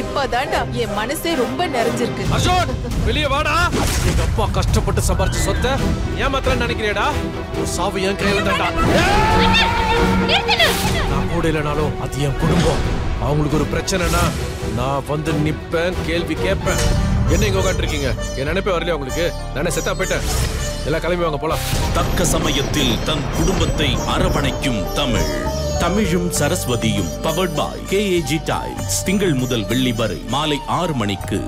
இப்பதான்டா என் மனசே ரொம்ப நிறைஞ்சிருக்கு. அசோக் வெளியே வாடா. எங்க அப்பா கஷ்டப்பட்டு சம்பாரிச்ச சொத்தை ஏமாத்தல நினைக்கிறியடா உன் சாவு என் கையில தான்டா. நான் கூட இல்லைனாலும் அது என் குடும்பம். அவங்களுக்கு ஒரு பிரச்சனைனா நான் வந்து நிப்பேன் கேள்வி கேட்பேன். என்ன இங்க உட்காந்துருக்கீங்க என் நினைப்பே வரலையா உங்களுக்கு? நானே செத்தா போயிட்டேன். எல்லாம் கிளம்பி வாங்க போலாம். தக்க சமயத்தில் தன் குடும்பத்தை அரவணைக்கும் தமிழ். தமிழும் சரஸ்வதியும் பவர்ட் பாய் கேஏஜி டைல்ஸ் திங்கள் முதல் வெள்ளி வரை மாலை ஆறு மணிக்கு